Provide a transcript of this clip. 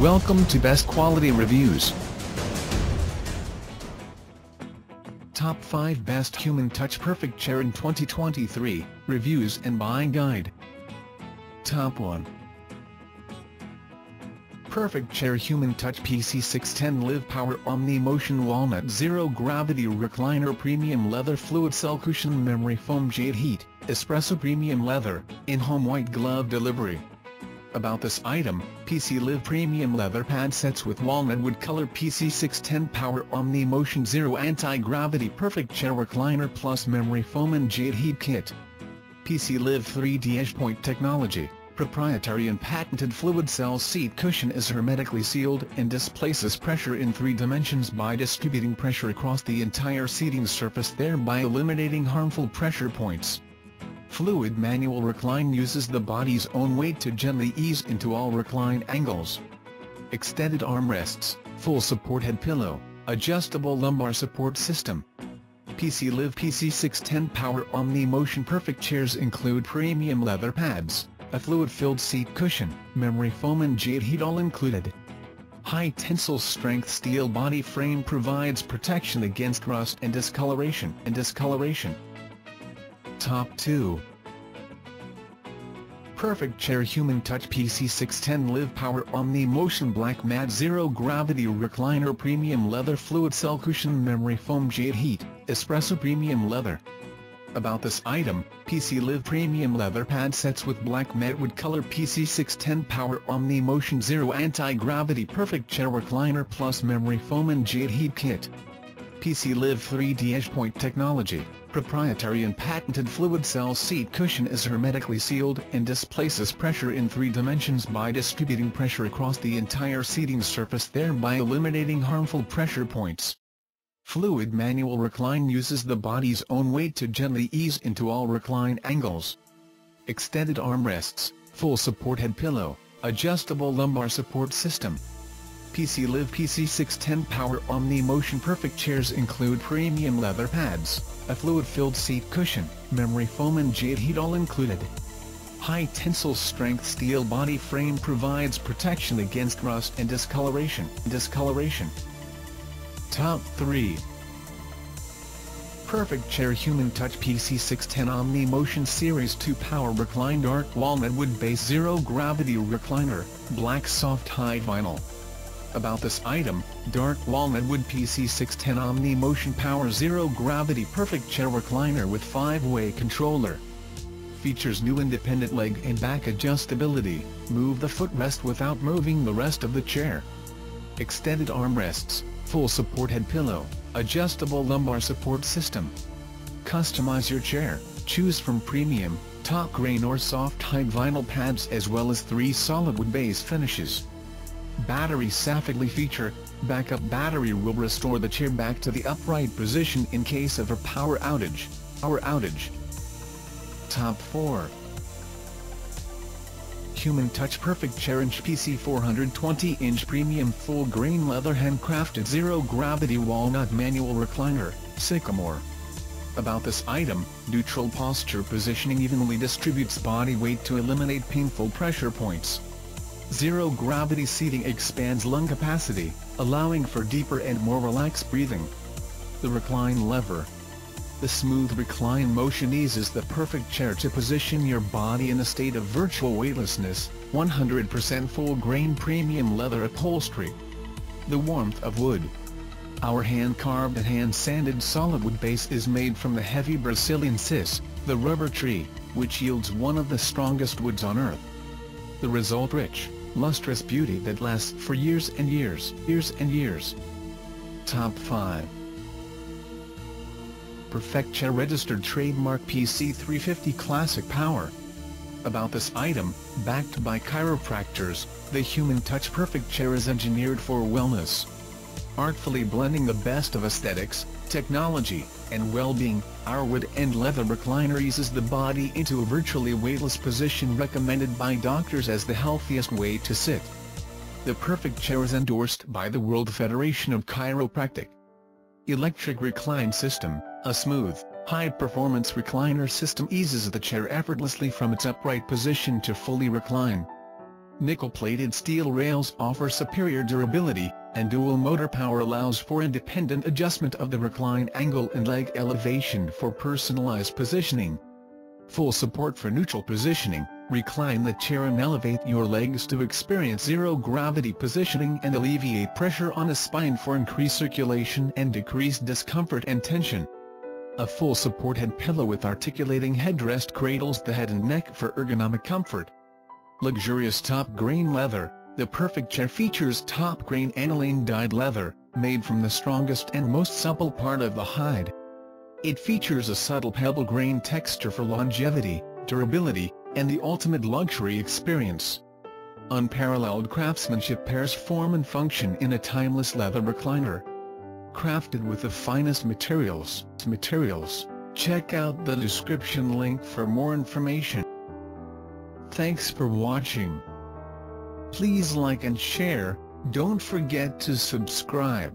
Welcome to Best Quality Reviews. Top 5 Best Human Touch Perfect Chair in 2023, Reviews and Buying Guide. Top 1 Perfect Chair Human Touch PC610 Live Power Omni Motion Walnut Zero Gravity Recliner Premium Leather Fluid Cell Cushion Memory Foam Jade Heat, Espresso Premium Leather, In-Home White Glove Delivery. About this item, PC Live Premium Leather Pad Sets with Walnut Wood Color PC610 Power Omni Motion Zero Anti-Gravity Perfect Chair Recliner Plus Memory Foam and Jade Heat Kit. PC Live 3D Edge Point Technology, proprietary and patented fluid cell seat cushion is hermetically sealed and displaces pressure in three dimensions by distributing pressure across the entire seating surface thereby eliminating harmful pressure points. Fluid manual recline uses the body's own weight to gently ease into all recline angles. Extended armrests, full support head pillow, adjustable lumbar support system. PC Live PC610 Power Omni Motion Perfect chairs include premium leather pads, a fluid-filled seat cushion, memory foam and jade heat all included. High tensile strength steel body frame provides protection against rust and discoloration and discoloration. Top 2 Perfect Chair Human Touch PC610 Live Power Omni Motion Black Matte Zero Gravity Recliner Premium Leather Fluid Cell Cushion Memory Foam Jade Heat, Espresso Premium Leather. About this item, PC Live Premium Leather Pad Sets with Black Matte Wood Color PC610 Power Omni Motion Zero Anti-Gravity Perfect Chair Recliner Plus Memory Foam and Jade Heat Kit. PC Live 3D Edge Point Technology proprietary and patented fluid cell seat cushion is hermetically sealed and displaces pressure in three dimensions by distributing pressure across the entire seating surface thereby eliminating harmful pressure points. Fluid manual recline uses the body's own weight to gently ease into all recline angles. Extended armrests, full support head pillow, adjustable lumbar support system, PC Live PC610 Power Omni Motion Perfect chairs include premium leather pads, a fluid-filled seat cushion, memory foam and jade heat all included. Hyde tensile strength steel body frame provides protection against rust and discoloration. discoloration. Top 3 Perfect Chair Human Touch PC610 Omni Motion Series 2 Power Recline Dark Walnut Wood Base Zero Gravity Recliner, Black Soft High Vinyl about this item, Dark Walnut Wood PC610 Omni Motion Power Zero Gravity Perfect Chair Recliner with 5-way controller. Features new independent leg and back adjustability, move the footrest without moving the rest of the chair. Extended armrests, full support head pillow, adjustable lumbar support system. Customize your chair, choose from premium, top grain or soft hide vinyl pads as well as three solid wood base finishes. Battery Safely feature, backup battery will restore the chair back to the upright position in case of a power outage. Power outage. Top 4 Human Touch Perfect Chair Inch PC 420-inch Premium Full Grain Leather Handcrafted Zero Gravity Walnut Manual Recliner, Sycamore. About this item, neutral posture positioning evenly distributes body weight to eliminate painful pressure points. Zero gravity seating expands lung capacity, allowing for deeper and more relaxed breathing. The recline lever. The smooth recline motion eases the perfect chair to position your body in a state of virtual weightlessness, 100% full-grain premium leather upholstery. The warmth of wood. Our hand-carved and hand-sanded solid wood base is made from the Hevea brasiliensis, the rubber tree, which yields one of the strongest woods on earth. The result rich, lustrous beauty that lasts for years and years, years and years. Top 5 Perfect Chair Registered Trademark PC350 Classic Power About this item, backed by chiropractors, the Human Touch Perfect Chair is engineered for wellness. Artfully blending the best of aesthetics, technology, and well-being, our wood and leather recliner eases the body into a virtually weightless position recommended by doctors as the healthiest way to sit. The perfect chair is endorsed by the World Federation of Chiropractic. Electric Recline System, a smooth, high-performance recliner system eases the chair effortlessly from its upright position to fully recline. Nickel-plated steel rails offer superior durability, and dual motor power allows for independent adjustment of the recline angle and leg elevation for personalized positioning. Full support for neutral positioning, recline the chair and elevate your legs to experience zero-gravity positioning and alleviate pressure on the spine for increased circulation and decreased discomfort and tension. A full support head pillow with articulating headrest cradles the head and neck for ergonomic comfort. Luxurious top grain leather, the perfect chair features top grain aniline dyed leather, made from the strongest and most supple part of the hide. It features a subtle pebble grain texture for longevity, durability, and the ultimate luxury experience. Unparalleled craftsmanship pairs form and function in a timeless leather recliner. Crafted with the finest materials, materials, check out the description link for more information. Thanks for watching. Please like and share, don't forget to subscribe.